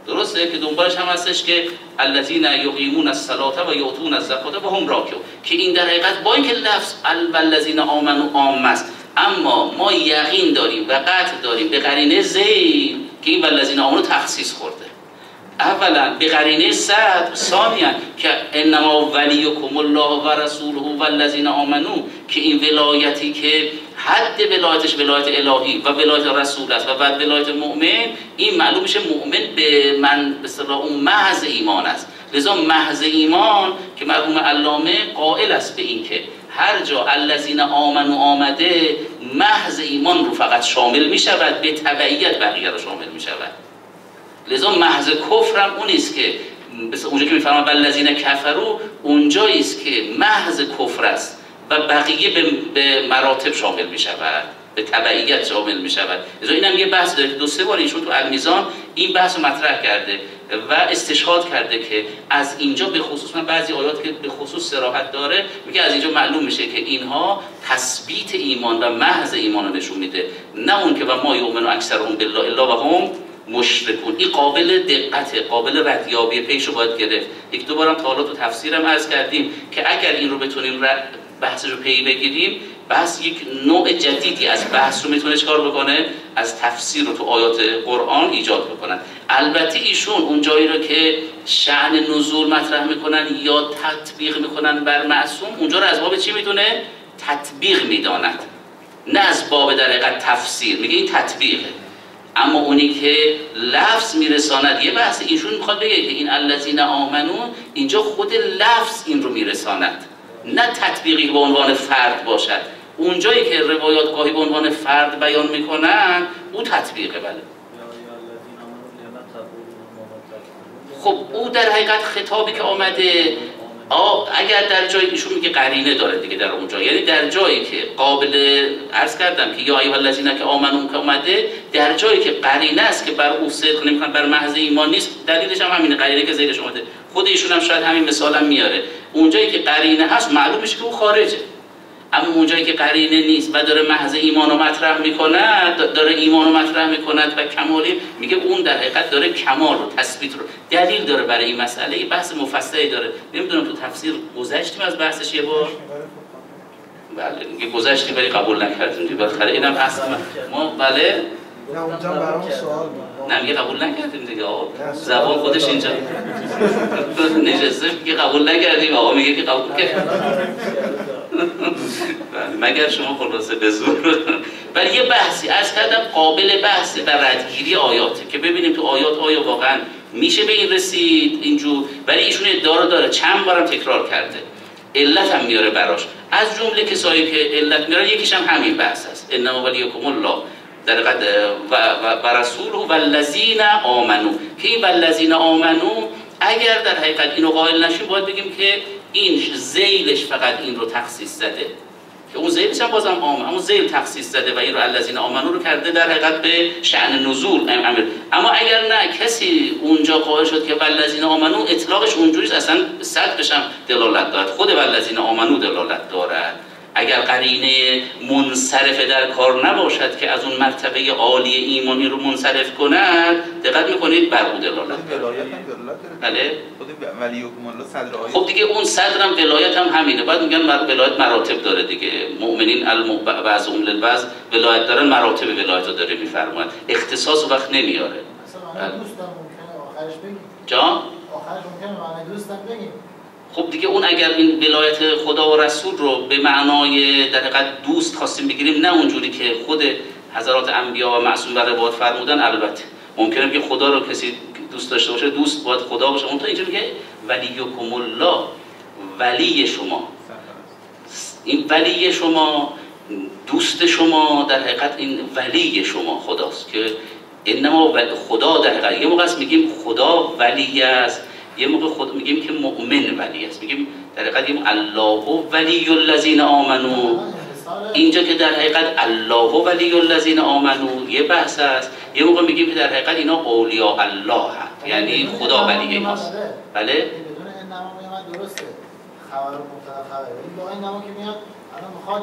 درسته که دنبالش هم هستش که الذین یقیمون الصلاه و یؤتون الزکات و هم راکعون. که این در حقیقت با اینکه لفظ الذین آمنو عام است اما ما یقین داریم و قطع داریم به قرینه زید که این والذین آمنو تخصیص خورده. اولا به قرینه صد ثانیا که انما ولیکم الله و رسوله و الذین آمنو که این ولایتی که حد ولایتش ولایت الهی و ولایت رسول است و بعد ولایت مؤمن این معلوم میشه مؤمن به من به اون محض ایمان است. لذا محض ایمان که مرحوم علامه قائل است به این که هر جا الذین آمنو آمده محض ایمان رو فقط شامل می شود به تبعیت بقیه رو شامل می شود لذا محض کفر هم اون است که اونجا که میفرما والذین کفرو اونجایی است که محض کفر است و بقیه به مراتب شامل می شود به تبعیت شامل می شود. لذا این هم یه بحث دو سه بار ایشون تو المیزان این بحث مطرح کرده و استشهاد کرده که از اینجا به خصوص من بعضی آیات که به خصوص سراحت داره میگه از اینجا معلوم میشه که اینها تثبیت ایمان و محض ایمان نشون میده. نه اون که و ما یؤمن اکثرهم بالله الا و هم مشرکون. این قابل دقت قابل ردیابی پیش رو باید گرفت. یک دو بارم تا تو تفسیرم عرض کردیم که اگر این رو بتونیم بحث رو پی بگیریم. بحث یک نوع جدیدی از بحث رو می‌تونه چکار بکنه؟ از تفسیر رو تو آیات قرآن ایجاد بکنن. البته ایشون اون جایی رو که شعن نزول مطرح می‌کنن یا تطبیق می‌کنن بر معصوم اونجا رو از باب چی می‌دونه؟ تطبیق می‌داند. نه از باب در تفسیر. میگه این تطبیقه اما اونی که لفظ میرساند یه بحث ایشون می‌خواد بگه که این الذین آمنو اینجا خود لفظ این رو میرساند. نه تطبیقی به عنوان فرد باشد. اونجایی که روایات گاهی به عنوان فرد بیان می‌کنن او تطبیقه بله. خب او در حقیقت خطابی که آمده اگر در جایی ایشون میگه قرینه داره دیگه در اونجا یعنی در جایی که قابل عرض کردم که یا ایها الذین که آمنون که اومده در جایی که قرینه است که بر او صدق نمی‌کنه بر محض ایمان نیست دلیلش هم همینه قرینه که زیرش اومده خود ایشون هم شاید همین مثال هم میاره. اونجایی که قرینه هست معلوم میشه که او خارجه. اما اونجایی که قرینه نیست و داره محض ایمان رو مطرح می‌کند داره ایمان رو مطرح می‌کند و کمالی میگه اون در حقیقت داره کمال رو تثبیت رو دلیل داره برای این مسئله بحث مفصلی داره. نمی‌دونم تو تفسیر گذشتیم از بحثش یه بار؟ بله میگه گذشتی ولی قبول نکردیم بالاخره اینم اصل ما بله. نه اونجا برام سوال نه میگه قبول نکردیم دیگه آقا. زبان خودش اینجا. نشسته میگه قبول نکردیم. آقا میگه که قبول کردیم. بله، مگر شما خلاصه به زور. ولی یه بحثی از کردم قابل بحث و ردگیری آیاته که ببینیم تو آیات آیا واقعا میشه به این رسید اینجور. ولی ایشون ادعا داره. چند بارم تکرار کرده. علت هم میاره براش. از جمله کسایی که علت میاره یکیش هم همین بحث است. انما ولیکم الله. در و, و, و رسوله و الذین آمنو. که این والذین آمنو؟ اگر در حقیقت اینو قائل نشیم باید بگیم که این زیلش فقط این رو تخصیص زده. که اون زیلش هم بازم آمن اون زیل تخصیص زده و این رو الذین آمنو رو کرده در حقیقت به شأن نزول امر. اما اگر نه کسی اونجا قائل شد که والذین آمنو اطلاقش اونجوریست اصلا صد بشم دلالت دارد. خود والذین آمنو دلالت دارد. اگر قرینه منصرف در کار نباشد که از اون مرتبه عالی ایمانی رو منصرف کند دقت می‌کنید بر او دلالت بله. خب دیگه اون صدر هم ولایت هم همینه. بعد میگن ولایت مراتب داره دیگه. مؤمنین بعض اون للبعض ولایت دارن مراتب ولایت رو داره میفرماید. اختصاص وقت نمیاره. مثلا دوستم ممکنه آخرش بگیم. جا آخرش ممکنه دوستم بگیم. خب دیگه اون اگر این ولایت خدا و رسول رو به معنای در دوست خواستیم بگیریم نه اونجوری که خود حضرات انبیا و معصوم بر روایت فرمودن البته. ممکنه که خدا رو کسی دوست داشته باشه دوست باید خدا باشه. اون تو اینجا میگه ولیکم الله ولی شما. این ولی شما دوست شما در حقیقت این ولی شما خداست که انما خدا در حقیقت. یه موقع میگیم خدا ولی است. یه موقع خود میگیم که مؤمن ولی است. میگیم در حقیقت الله ولی الذین آمنو. اینجا که در حقیقت الله ولی الذین آمنو یه بحث است. یه موقع میگیم که در حقیقت اینا اولیاء الله هست. یعنی خدا ولی ایناست بله؟ درسته. خبر مبتدا خبر. این با انما که میاد الان می‌خواد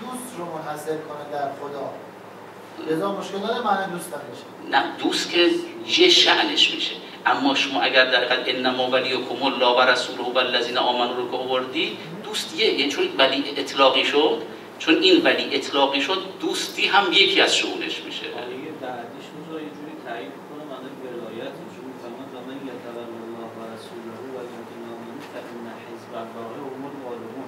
دوست رو منحصر کنه در خدا. لذا مشکل داره معنی دوست بشه نه دوست که یه شعنش میشه. اما شما اگر در حقیقت انما ولیکم الله و رسوله و الذین آمنوا رو که آوردی دوست یه یعنی چون ولی اطلاقی شد چون این ولی اطلاقی شد دوستی هم یکی از شعونش میشه. آیه بعدیش رو یه جوری تایید کنه معنی ولایت چون می‌فهمن و من یتول الله و رسوله و الذین آمنوا فإن حزب الله هم الغالبون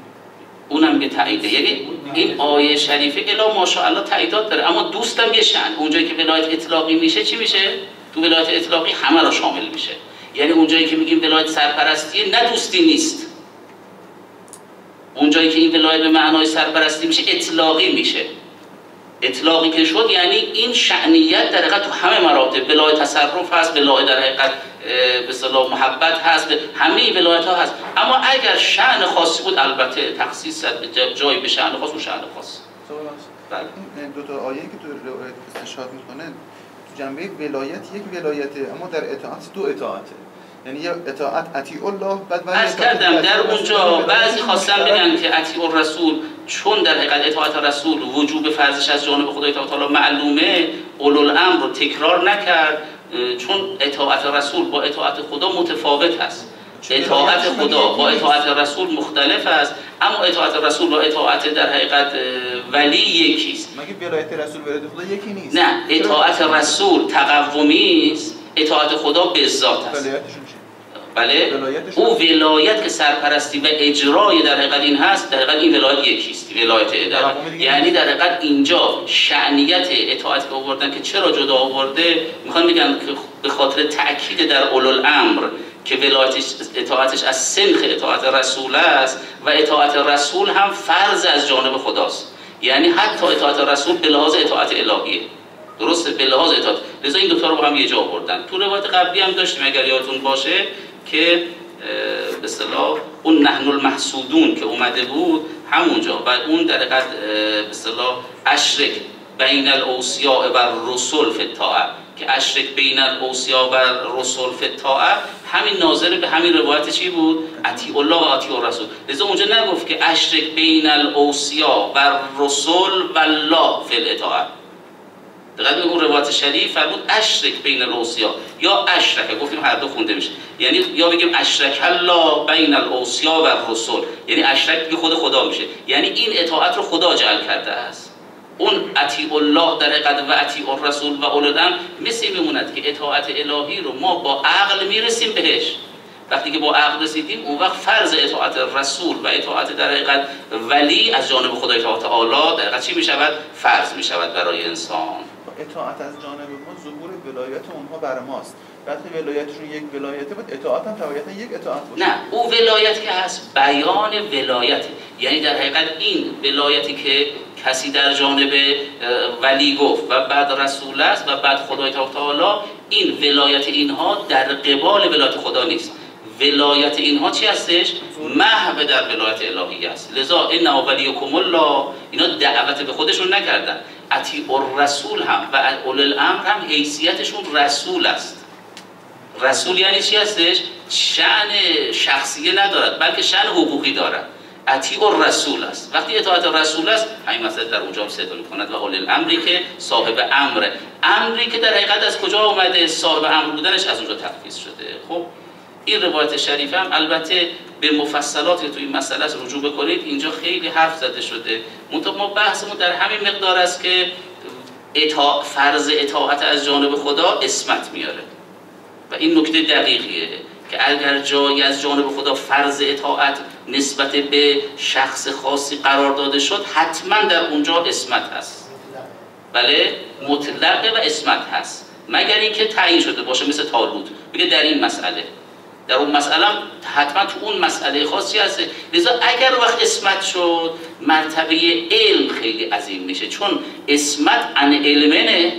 اونم یه تاییده. یعنی این آیه شریفه الا ماشاءالله تاییدات داره. اما دوستم یه شأن. اونجایی که ولایت اطلاقی میشه چی میشه؟ تو ولایت اطلاقی همه رو شامل میشه. یعنی اونجایی که میگیم ولایت سرپرستیه نه دوستی نیست. اونجایی که این ولایت به معنای سرپرستی میشه اطلاقی میشه. اطلاقی که شد یعنی این شعنیت در حقیقت تو همه مراتب ولایت تصرف هست ولایت در حقیقت به اصطلاح محبت هست به همه ولایت ها هست. اما اگر شعن خاصی بود البته تخصیص به جا- جایی به شعن خاص اون شعن خاص. بله. دو تا آیه که تو روایت استشهاد می‌کنه جنبه ولایت یک ولایته اما در اطاعت دو اطاعته. یعنی یه اطاعت اطیع الله بعد اطاعت کردم در اونجا بعضی خواستن بگن که اطیع الرسول چون در حقیقت اطاعت رسول وجوب فرضش از جانب خدای تعالی معلومه اولوالامر رو تکرار نکرد چون اطاعت رسول با اطاعت خدا متفاوت هست. اطاعت ولایتش خدا با یکی اطاعت رسول مختلف است اما اطاعت رسول با اطاعت در حقیقت ولی یکیست مگه ولایت رسول ولایت خدا یکی نیست؟ نه اطاعت رسول تقومی است اطاعت خدا به ذات است. بله؟ او ولایت که سرپرستی و اجرای در حقیقت این هست در حقیقت این ولایت یکیست ولایت دیگه یعنی در حقیقت اینجا شعنیت اطاعت که آوردن که چرا جدا آورده می‌خوان بگن که به خاطر تاکید در اولوالامر که ولایتش اطاعتش از سنخ اطاعت رسول است و اطاعت رسول هم فرض از جانب خداست. یعنی حتی اطاعت رسول به لحاظ اطاعت الهیه. درسته؟ به لحاظ اطاعت. لذا این دوتا رو با هم یه جا آوردن. تو روایت قبلی هم داشتیم اگر یادتون باشه که به اصطلاح اون نحن المحسودون که اومده بود همونجا. و اون در حقیقت به اصطلاح اشرک بین الاوصیاء و رسول الطاعه. که اشرک بین الاوصیاء و رسول فی الطاعه همین ناظر به همین روایت چی بود؟ اطیع الله و اطیع الرسول لذا اونجا نگفت که اشرک بین الاوصیاء و رسول و الله فی الاطاعه دقیقا اون روایت شریف؟ فرمود اشرک بین الاوصیا یا اشرک گفتیم هر دو خونده میشه. یعنی یا بگیم اشرک الله بین الاوصیا و رسول یعنی اشرک به خود خدا میشه. یعنی این اطاعت رو خدا جعل کرده است. اون اطیع الله در حقیقت و اطیع الرسول و اولادم مثل میموند که اطاعت الهی رو ما با عقل می‌رسیم بهش. وقتی که با عقل رسیدیم اون وقت فرض اطاعت رسول و اطاعت در حقیقت ولی از جانب خدای تعالی در حقیقت چی می‌شود؟ فرض می‌شود برای انسان. اطاعت از جانب ما ظهور ولایت اونها بر ماست. وقتی ولایتشون یک ولایته بود اطاعت هم طبیعتا یک اطاعت بود. نه او ولایت که هست بیان ولایت یعنی در حقیقت این ولایتی که کسی در جانب ولی گفت و بعد رسول است و بعد خدای تعالی این ولایت اینها در قبال ولایت خدا نیست. ولایت اینها چی هستش؟ محو در ولایت الهی است. لذا این ولیکم الله اینا دعوت به خودشون نکردن. اطیع الرسول هم و اول الامر هم حیثیتشون رسول است. رسول یعنی چی هستش؟ شعن شخصیه ندارد بلکه شعن حقوقی دارد. اطیع الرسول است. وقتی اطاعت رسول است همین مسئله در اونجا هم صدا و اول الامری که صاحب امره. امری که در حقیقت از کجا اومده؟ صاحب امر بودنش از اونجا تفویض شده. خب این روایت شریف هم البته به مفصلات تو این مسئله رجوع بکنید اینجا خیلی حرف زده شده. منتها ما بحثمون در همین مقدار است که اطاع فرض اطاعت از جانب خدا اسمت میاره. و این نکته دقیقیه که اگر جایی از جانب خدا فرض اطاعت نسبت به شخص خاصی قرار داده شد حتما در اونجا اسمت هست. بله؟ مطلقه و اسمت هست. مگر اینکه تعیین شده باشه مثل تالوت بگه در این مسئله. در اون مسئله حتما تو اون مسئله خاصی هست لذا اگر وقت اسمت شد مرتبه علم خیلی عظیم میشه. چون اسمت ان علمنه.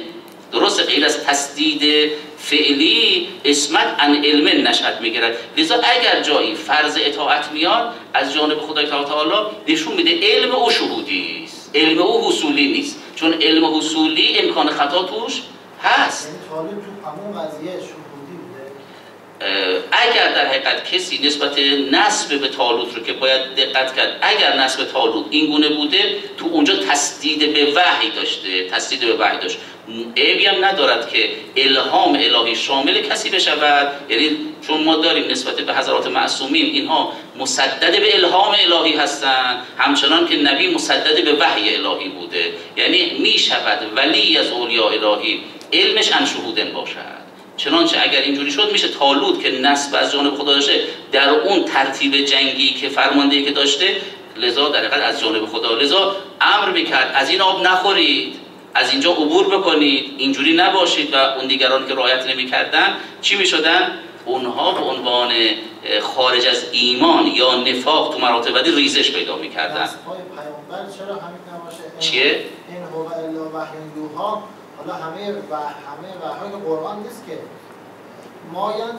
درست غیر از تسدید فعلی اسمت ان علم نشأت می‌گیرد. لذا اگر جایی فرض اطاعت میاد از جانب خدای تعالی نشون میده علم او شهودی است. علم او حصولی نیست. چون علم حصولی امکان خطا توش هست. یعنی طالب تو همون قضیه اگر در حقیقت کسی نسبت نسب به تالوت رو که باید دقت کرد اگر نسب تالوت این گونه بوده تو اونجا تسدید به وحی داشته تسدید به وحی داشت. عیبی هم ندارد که الهام الهی شامل کسی بشود. یعنی چون ما داریم نسبت به حضرات معصومین اینها مسدد به الهام الهی هستند همچنان که نبی مسدد به وحی الهی بوده. یعنی می شود ولی از اولیاء الهی علمش انشهودن باشد. چنانچه اگر اینجوری شد میشه تالوت که نسب از جانب خدا داشته در اون ترتیب جنگی که فرمانده که داشته لذا در از جانب خدا لذا امر می‌کرد از این آب نخورید. از اینجا عبور بکنید. اینجوری نباشید و اون دیگران که رعایت نمی‌کردن چی می‌شدن؟ اونها به عنوان خارج از ایمان یا نفاق تو مراتب بعدی ریزش پیدا می‌کردن. پیامبر چرا چیه؟ این هو الا یوها حالا همه و همه وحی قرآن نیست که. ما یعنی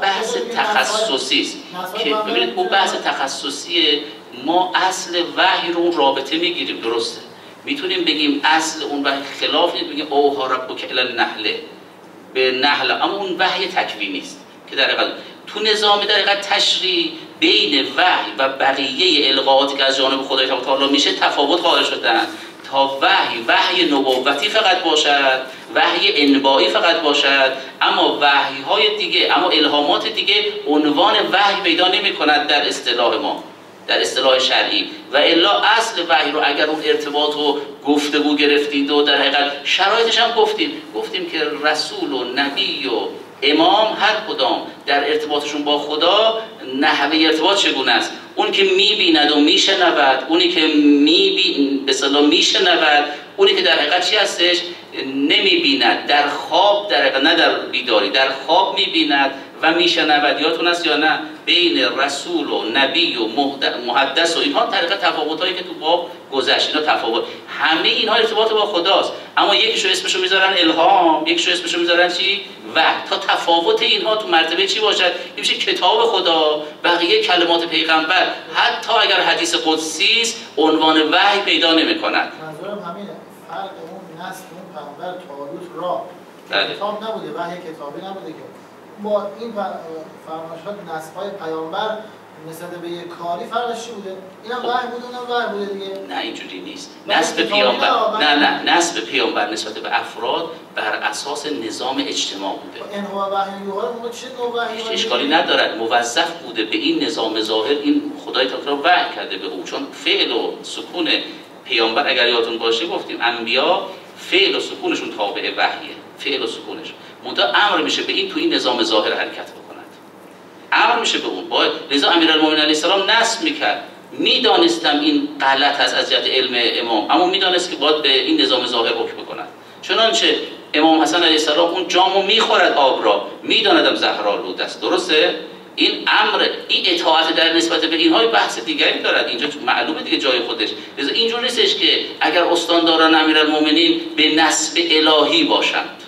بحث تخصصی است که ببینید اون بحث تخصصی ما اصل وحی رو اون رابطه می‌گیریم درسته. می‌تونیم بگیم اصل اون وحی خلاف نیست بگیم اوها ربک الی نحله به نحله اما اون وحی تکوینی است که در حقیقت تو نظام در حقیقت تشریع بین وحی و بقیه القاءاتی که از جانب خدای تعالی میشه تفاوت قائل شدن تا وحی وحی نبوتی فقط باشد وحی انبایی فقط باشد اما وحی های دیگه اما الهامات دیگه عنوان وحی پیدا نمی کند در اصطلاح ما. در اصطلاح شرعی. و الا اصل وحی رو اگر اون ارتباط و گفتگو گرفتید و در حقیقت شرایطش هم گفتیم. گفتیم که رسول و نبی و امام هر کدام در ارتباطشون با خدا نحوه ارتباط چگونه است؟ اون که می‌بیند و میشنود اونی که میبین به صلاح میشنود اونی که در حقیقت چی هستش؟ نمی‌بیند. در خواب در نه در بیداری در خواب می‌بیند. و میشنود یادتون است یا نه؟ بین رسول و نبی و محدث و اینها طریق تفاوت هایی که تو باب گذشت. اینا تفاوت. همه اینها ارتباط با خداست. اما یکیشو اسمشو می‌ذارن الهام یکیشو اسمشو می‌ذارن چی؟ و تا تفاوت اینها تو مرتبه چی باشد؟ این میشه کتاب خدا بقیه کلمات پیغمبر. حتی اگر حدیث قدسی است عنوان وحی پیدا نمی‌کند. منظورم همینه. فرق اون نسل اون پیغمبر تاریخ را بله. کتاب نبوده وحی کتابی نبوده که. با این فرمایشات نسب های پیامبر نسبت به یک کاری فرقش چی بوده؟ اینم وحی بوده اونم وحی بوده دیگه. نه اینجوری نیست. نسب پیامبر نه نه. نسب پیامبر نسبت به افراد بر اساس نظام اجتماع بوده. این هو وحی یوها چه نوع وحی اشکالی ندارد. موظف بوده به این نظام ظاهر این خدای تعالی وحی کرده به او. چون فعل و سکون پیامبر اگر یادتون باشه گفتیم انبیا فعل و سکونشون تابع وحیه. فعل و سکونش. منتها امر میشه به این تو این نظام ظاهر حرکت بکند. امر میشه به اون. باید لذا امیرالمومنین علیه السلام نصب می‌کرد. می‌دانستم این غلط از از علم امام اما می‌دانست که باید به این نظام ظاهر حکم بکند. چنانچه امام حسن علیه السلام اون جامو می‌خورد آب را. میداندم زهرا لود است درسته؟ این امر این اطاعت در نسبت به اینهای بحث دیگری دارد. اینجا معلومه دیگه جای خودش. لذا اینجور نیستش که اگر استانداران امیرالمومنین به نسب الهی باشند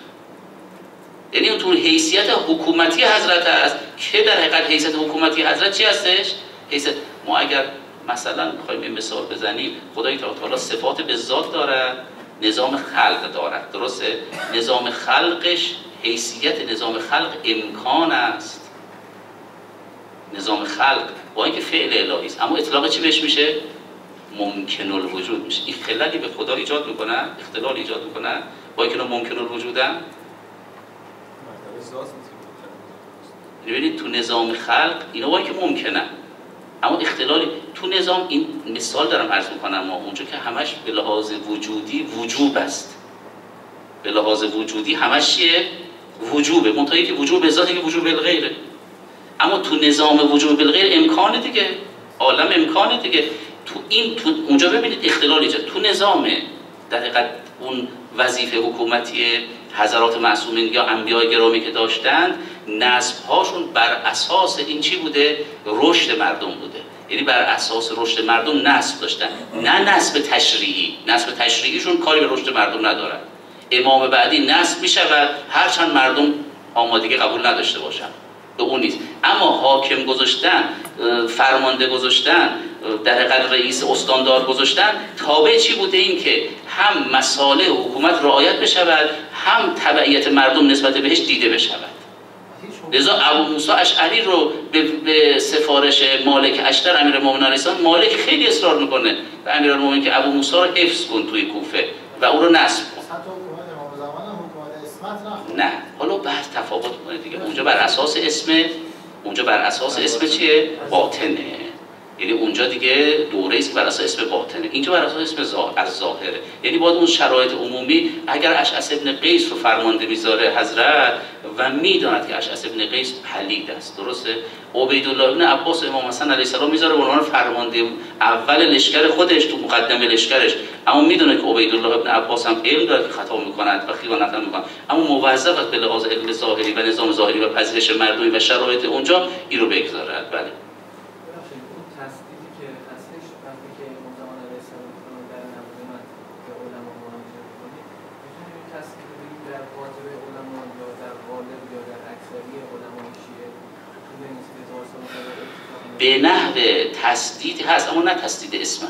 یعنی اون تو حیثیت حکومتی حضرت است. که در حقیقت حیثیت حکومتی حضرت چی هستش؟ حیثیت ما اگر مثلا می‌خوایم این مثال بزنیم خدای تعالی صفات به ذات دارد نظام خلق دارد درسته؟ نظام خلقش حیثیت نظام خلق امکان است. نظام خلق با اینکه فعل الهی است. اما اطلاق چی بهش میشه؟ ممکن الوجود میشه. این خللی به خدا ایجاد می‌کنه اختلال ایجاد می‌کنه با اینکه ممکن الوجودن ببینید تو نظام خلق اینا وای که ممکنه. اما اختلالی تو نظام این مثال دارم عرض می‌کنم ما اونجا که همش به لحاظ وجودی وجوب است. به لحاظ وجودی همش چیه؟ وجوبه. منتهی که وجوب ذاتی که وجوب بالغیره اما تو نظام وجوب بالغیر امکانه دیگه. عالم امکانه دیگه. تو این تو اونجا ببینید اختلالی جا تو نظام در حقیقت اون وظیفه حکومتی حضرات معصومین یا انبیاء گرامی که داشتند نصب هاشون بر اساس این چی بوده؟ رشد مردم بوده. یعنی بر اساس رشد مردم نصب داشتن. نه نصب تشریعی. نصب تشریعیشون کاری به رشد مردم ندارن. امام بعدی نصب می شود هرچند مردم آمادگی قبول نداشته باشن. به اون نیست. اما حاکم گذاشتن فرمانده گذاشتن در حقیقت رئیس استاندار گذاشتن تابع چی بوده؟ این که هم مساله حکومت رعایت بشود هم تبعیت مردم نسبت بهش دیده بشود. لذا ابو موسی اشعری رو به سفارش مالک اشتر امیر مومنان مالک خیلی اصرار می‌کنه به امیر که ابو موسی رو حفظ کن توی کوفه و او رو نصب کن. نه حالا بحث تفاوت کنه دیگه. اونجا بر اساس اسم اونجا بر اساس اسم چیه؟ باطنه. یعنی اونجا دیگه دوره است بر اساس اسم باطنه. اینجا بر اساس اسم از ظاهره. یعنی باید اون شرایط عمومی اگر اشعث ابن قیس رو فرمانده می‌ذاره حضرت و می‌داند که اشعث ابن قیس پلید است. درسته؟ عبیدالله ابن عباس امام حسن علیه السلام می‌ذاره عنوان فرمانده اول لشکر خودش تو مقدمه لشکرش. اما می‌دونه که عبیدالله ابن عباس هم علم داره که خطا می‌کنند و خیانت هم می‌کنند. اما موظف است به لحاظ علم ظاهری و نظام ظاهری و پذیرش مردمی و شرایط اونجا این رو بگذارد. بله. به نحو تسدید هست اما نه تسدید اسمت.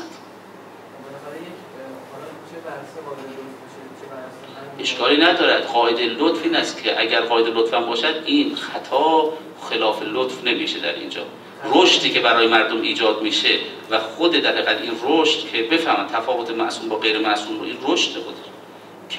اشکالی ندارد. قاعده لطف این است که اگر قاعده لطف هم باشد این خطا خلاف لطف نمیشه در اینجا. رشدی که برای مردم ایجاد میشه و خود در حقیقت این رشد که بفهمن تفاوت معصوم با غیر معصوم رو این رشد خود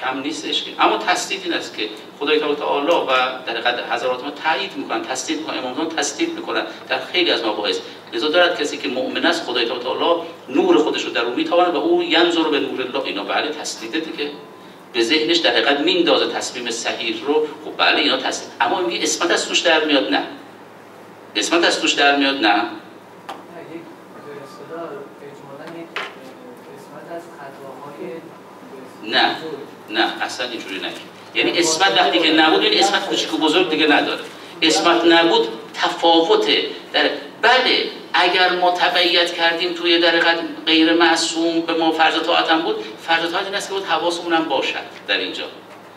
کم نیستش اما تصدیق این است که خدای تعالی و در حقیقت حضرات ما تایید می‌کنن تصدیق می‌کنن امامان تصدیق می‌کنن در خیلی از مباحث. لذا دارد کسی که مؤمن است خدای تعالی نور خودش رو در او می‌تواند و او ینظر به نور الله. اینا بله تصدیق دیگه. به ذهنش در حقیقت میندازه تصمیم صحیح رو. خب بله اینا تصدیق. اما میگه اسمت از توش در میاد؟ نه. اسمت از توش در میاد؟ نه. نه نه اصلا اینجوری نگه یعنی اسمت وقتی که نبود این اسمت کوچیک و بزرگ دیگه نداره. اسمت نبود تفاوته. در بله اگر ما تبعیت کردیم توی در غیر معصوم به ما فرض طاعت بود فرض طاعت این است که باید حواسمون هم باشد در اینجا.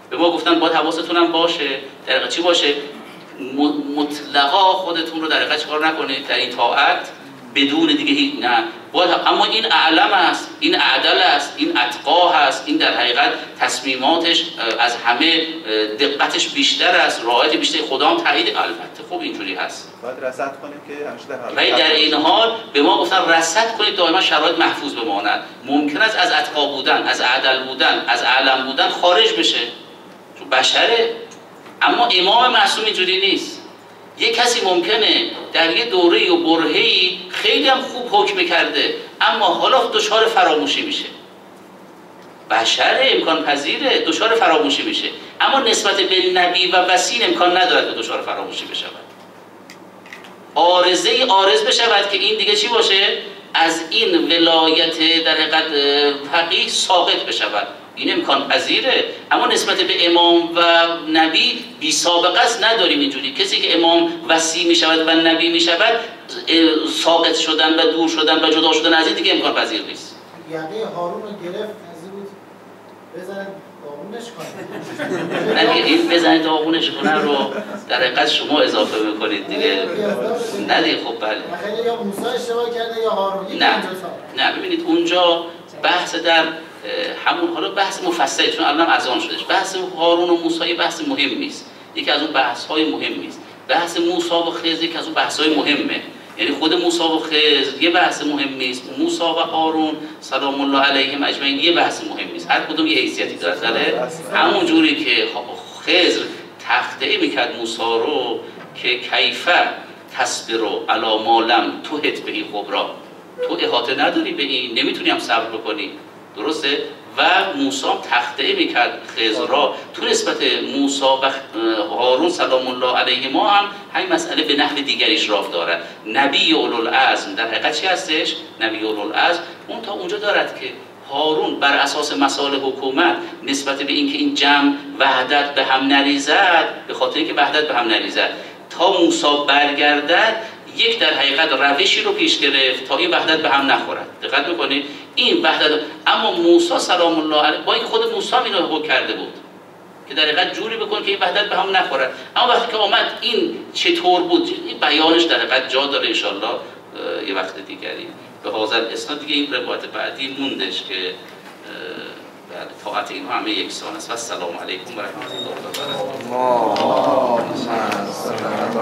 به ما گفتن باید حواستون هم باشه. در چی باشه؟ مطلقا خودتون رو در حقیقت چکار نکنید؟ در این طاعت. بدون دیگه هیچ نه. باید اما این اعلم است این اعدل است این اتقا هست این در حقیقت تصمیماتش از همه دقتش بیشتر است. رعایت بیشتر. خدا هم تایید. البته خوب اینجوری هست. باید رصد کنیم که همیشه در حال ولی در این حال به ما گفتن رصد کنید دائما شرایط محفوظ بماند. ممکن است از اتقا بودن از عدل بودن از اعلم بودن خارج بشه. چون بشره. اما امام معصوم اینجوری نیست. یه کسی ممکنه در یه دوره و برهی خیلی هم خوب حکم کرده اما حالا دچار فراموشی میشه. بشر امکان پذیره دچار فراموشی میشه. اما نسبت به نبی و وسیل امکان ندارد که دچار فراموشی بشود. آرزه ای آرز بشود که این دیگه چی باشه؟ از این ولایت در حقیقت فقیه ساقط بشود. این امکان پذیره. اما نسبت به امام و نبی بی سابقه است نداریم اینجوری کسی که امام وسیع می شود و نبی می شود ساقط شدن و دور شدن و جدا شدن از این دیگه امکان پذیر نیست. یقه هارون رو گرفت از بود بزنن داغونش نه این بزنید داغونش کنن رو. در حقیقت شما اضافه می‌کنید دیگه. نه دیگه خب بله. خیلی یا موسی اشتباه کرده یا هارون نه نه ببینید اونجا بحث در همون حالا بحث مفصلی چون الان از آن شدش بحث هارون و موسی بحث مهم نیست. یکی از اون بحث های مهم نیست. بحث موسی و خضر یکی از اون بحث های مهمه. یعنی خود موسی و خضر یه بحث مهم نیست. موسی و هارون سلام الله علیهم اجمعین یه بحث مهم نیست. هر کدوم یه حیثیتی داره. داره همون جوری که خضر تخته می‌کرد موسی رو که کیفه تصبر علی ما لم توهت به این خبرا. تو احاطه نداری به این. نمی‌تونی هم صبر بکنی. درسته؟ و موسی تخته می‌کرد خزرا تو نسبت موسی و هارون سلام الله علیه ما هم همین مسئله به نحو دیگریش راف دارد نبی اولوالعزم در حقیقت چی هستش؟ نبی اولوالعزم اون تا اونجا دارد که هارون بر اساس مسائل حکومت نسبت به اینکه این جمع وحدت به هم نریزد به خاطر اینکه وحدت به هم نریزد. تا موسی برگردد یک در حقیقت روشی رو پیش گرفت تا این وحدت به هم نخورد. دقت می‌کنید این وحدت اما موسی سلام الله علیه با اینکه خود موسی اینو حکم کرده بود که در حقیقت جوری بکن که این وحدت به هم نخورد اما وقتی که آمد این چطور بود این بیانش در حقیقت جا داره انشالله یه وقت دیگری به حاضر اسناد دیگه این روایت بعدی موندش که بله طاعت اینها همه یکسان است و السلام علیکم و رحمت الله و برکاته